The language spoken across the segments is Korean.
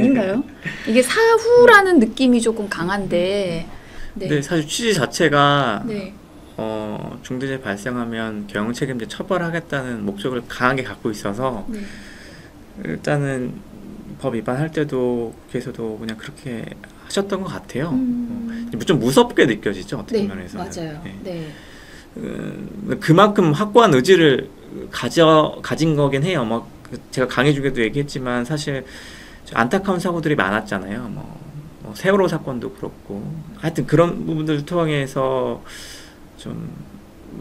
아닌가요? 이게 사후라는 느낌이 조금 강한데. 네. 근데 사실 취지 자체가 네. 어, 중대재해 발생하면 경영 책임자 처벌하겠다는 목적을 강하게 갖고 있어서 네. 일단은 법 위반할 때도 국회에서도 그냥 그렇게 하셨던 것 같아요. 음. 어, 좀 무섭게 느껴지죠 어떤 네, 면에서는. 맞아요. 네. 네. 음, 그만큼 확고한 의지를 가져 가진 거긴 해요. 뭐그 제가 강의 중에도 얘기했지만 사실 좀 안타까운 사고들이 많았잖아요. 뭐, 뭐 세월호 사건도 그렇고 하여튼 그런 부분들을 통해서 좀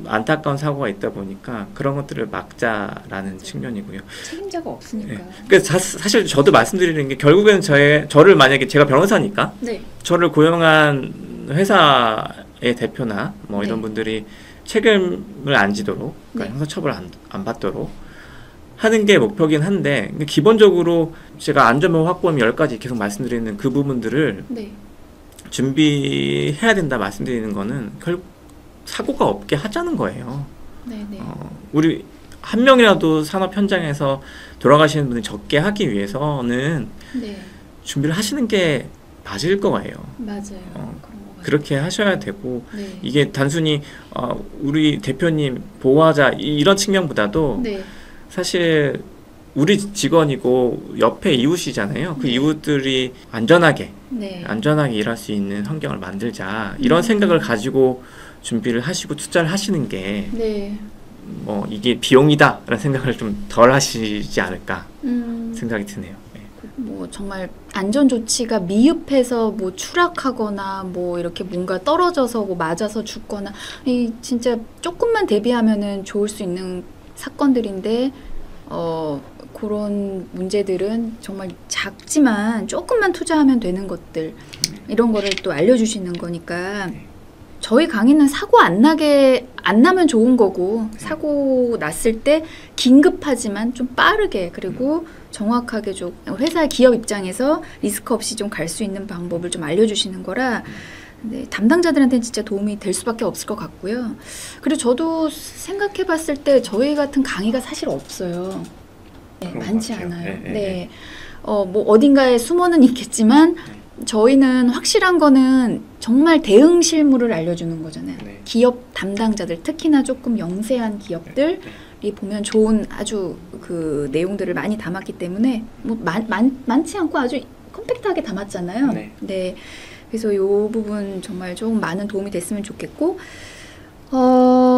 안타까운 사고가 있다 보니까 그런 것들을 막자라는 측면이고요. 책임자가 없으니까. 네. 그 사실 저도 말씀드리는 게 결국에는 저의 저를 만약에 제가 변호사니까 네. 저를 고용한 회사의 대표나 뭐 이런 네. 분들이 책임을 안 지도록 그러니까 네. 형사처벌 안, 안 받도록 하는 게 목표긴 한데 근데 기본적으로 제가 안전망 확보함 10가지 계속 말씀드리는 그 부분들을 네. 준비해야 된다 말씀드리는 거는 결국 사고가 없게 하자는 거예요. 네. 네. 어, 우리 한 명이라도 산업 현장에서 돌아가시는 분이 적게 하기 위해서는 네. 준비를 하시는 게 맞을 거예요. 맞아요. 어. 그렇게 하셔야 되고 네. 이게 단순히 어, 우리 대표님 보호하자 이- 이런 측면보다도 네. 사실 우리 직원이고 옆에 이웃이잖아요. 그 네. 이웃들이 안전하게 네. 안전하게 일할 수 있는 환경을 만들자 이런 음. 생각을 가지고 준비를 하시고 투자를 하시는 게 네. 뭐 이게 비용이다라는 생각을 좀 덜 하시지 않을까 음. 생각이 드네요. 네. 뭐 정말 안전 조치가 미흡해서 뭐 추락하거나 뭐 이렇게 뭔가 떨어져서 뭐 맞아서 죽거나 이 진짜 조금만 대비하면은 좋을 수 있는 사건들인데 어 그런 문제들은 정말 작지만 조금만 투자하면 되는 것들 이런 거를 또 알려주시는 거니까 저희 강의는 사고 안 나게 안 나면 좋은 거고 사고 났을 때 긴급하지만 좀 빠르게 그리고 정확하게 좀 회사 기업 입장에서 리스크 없이 좀 갈 수 있는 방법을 좀 알려주시는 거라 네, 담당자들한테는 진짜 도움이 될 수밖에 없을 것 같고요. 그리고 저도 생각해 봤을 때 저희 같은 강의가 사실 없어요. 네, 많지. 않아요. 네, 네, 네, 어, 뭐 어딘가에 숨어는 있겠지만 저희는 확실한 거는 정말 대응 실무를 알려주는 거잖아요. 네. 기업 담당자들 특히나 조금 영세한 기업들 네. 이 보면 좋은 아주 그 내용들을 많이 담았기 때문에 뭐 많, 많, 많지 않고 아주 컴팩트하게 담았잖아요. 네. 그래서 이 부분 정말 좀 많은 도움이 됐으면 좋겠고 어